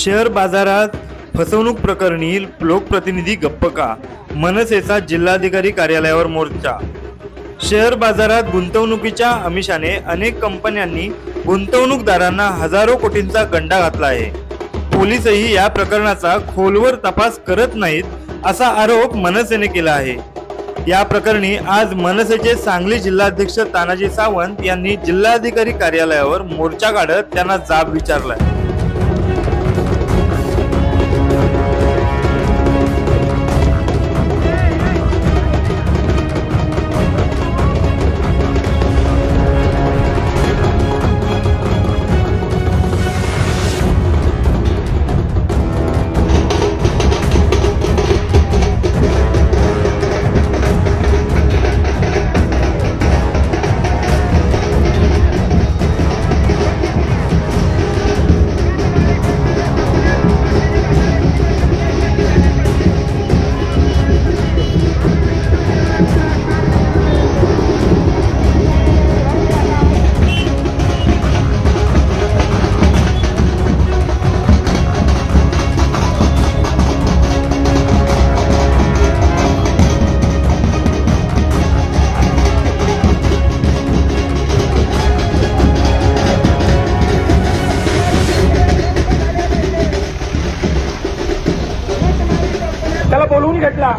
Share बाजारात फसवणूक प्रकरणी लोकप्रतिनिधी गप्प का? मनसेचा जिल्हाधिकारी कार्यालयावर मोर्चा. शेअर बाजारात गुंतवणुकीच्या आमिषाने अनेक कंपन्यांनी गुंतवणूकदारांना हजारो कोटींचा गंडा घातला आहे. पोलिसही या प्रकरणाचा खोलवर तपास करत नाहीत असा आरोप मनसेने केला आहे. या प्रकरणी आज मनसेचे सांगली जिल्हाध्यक्ष तानाजी सावंत यांनी जिल्हाधिकारी कार्यालयावर मोर्चा काढत त्यांना जाब विचारलाय. घेतला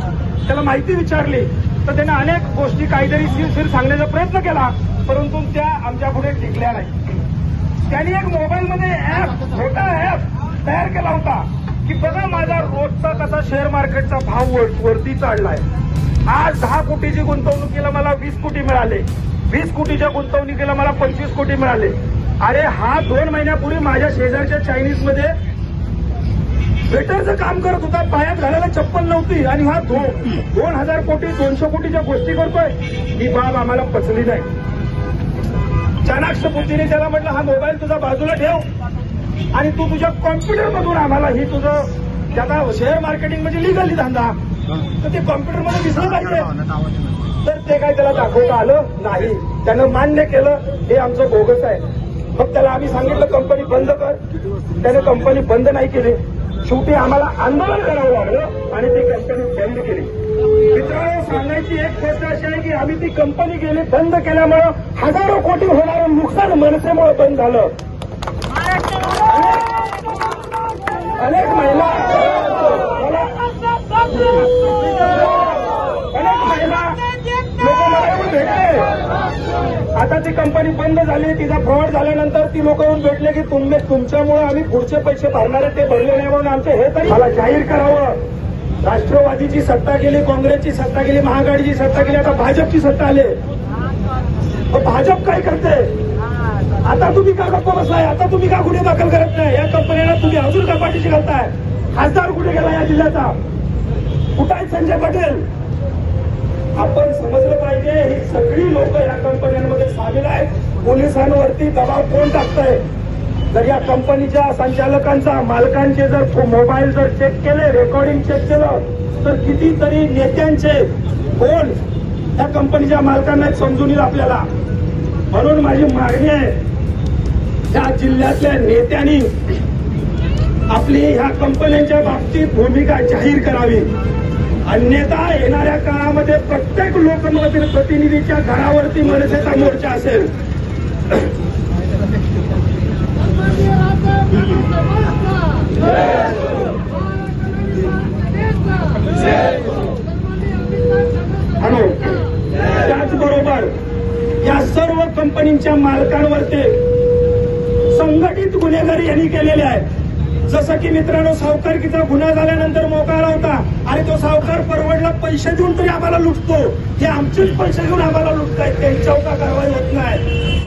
त्याला माहिती विचारली तर त्याने अनेक गोष्टी काहीतरी सिरसिर सांगण्याचा प्रयत्न केला परंतु त्या आमच्या पुढे टिकल्या नाही. त्यांनी एक मोबाईलमध्ये ऍप छोटा ऍप तयार केला होता की बघा माझा रोजचा कसा शेअर मार्केटचा भाव वर- वरती चढलाय आज दहा कोटीची गुंतवणुकीला मला वीस कोटी मिळाले. वीस कोटीच्या गुंतवणुकीला मला पंचवीस कोटी मिळाले. अरे हा दोन महिन्यापूर्वी माझ्या शेजारच्या चायनीजमध्ये वेटरचं काम करत होता. पायात घालायला चप्पल नव्हती. आणि हा दो, दोन हजार कोटी दोनशे कोटीच्या गोष्टी करतोय. ही बाब आम्हाला पचली नाही. चाणाक्ष बुद्धीने त्याला म्हटलं हा मोबाईल तुझा बाजूला ठेव. आणि तू तुझ्या कॉम्प्युटर मधून आम्हाला ही तुझं त्याचा शेअर मार्केटिंग म्हणजे लिगली धंदा. तर ते कॉम्प्युटरमध्ये दिसलं पाहिजे तर ते काय त्याला दाखवता आलं नाही. त्यानं मान्य केलं हे आमचं बोगस आहे. मग त्याला आम्ही सांगितलं कंपनी बंद कर. त्याने कंपनी बंद नाही केली. शेवटी आम्हाला आंदोलन करावं लागलं आणि ती कंपनी बंद केली. मित्रांनो सांगायची एक गोष्ट अशी आहे की आम्ही ती कंपनी गेली बंद केल्यामुळं हजारो कोटी होणारं नुकसान मनसेमुळे बंद झालं. अनेक- महिला लोक मला येऊन भेटले आता ती कंपनी बंद झाली तिचा फ्रॉड झाल्यानंतर ती लोक येऊन भेटले की तुम्ही तुमच्यामुळे आम्ही पुढचे पैसे भरणारे ते भरले नाही म्हणून आमचं हे तरी मला जाहीर करावं. राष्ट्रवादीची सत्ता गेली काँग्रेसची सत्ता गेली महाआघाडीची सत्ता गेली आता भाजपची सत्ता आली. भाजप काय करते आता तुम्ही का गप्प बसलाय? आता तुम्ही का गुन्हे दाखल करत नाही? या कंपनीला तुम्ही अजून का पाठीशी घालताय? खासदार कुठे गेला या जिल्ह्याचा? कुठं आहे संजय पटेल? आपण समजलं पाहिजे ही सगळी लोक या कंपन्यांमध्ये सामील आहेत. पोलिसांवरती दबाव कोण टाकतंय? जर या कंपनीच्या संचालकांचा मालकांचे जर मोबाईल जर चेक केले रेकॉर्डिंग चेक केलं तर कितीतरी नेत्यांचे कोण या कंपनीच्या मालकांना समजून येईल आपल्याला. म्हणून माझी मागणी आहे या जिल्ह्यातल्या नेत्यांनी आपली ह्या कंपन्यांच्या बाबतीत भूमिका जाहीर करावी. अन्यथा येणाऱ्या काळामध्ये प्रत्येक लोकमत प्रतिनिधीच्या घरावरती मनसेचा मोर्चा असेल. म्हणून त्याचबरोबर या सर्व कंपनीच्या मालकांवरती संघटित गुन्हेगारी यांनी केलेले आहे. जसं की मित्रांनो सावकारकीचा गुन्हा झाल्यानंतर मोकाळा होता आणि तो सावकार परवडला पैसे देऊन तरी आम्हाला लुटतो. हे आमचेच पैसे घेऊन आम्हाला लुटतायत त्यांच्यावर का कारवाई होत नाही.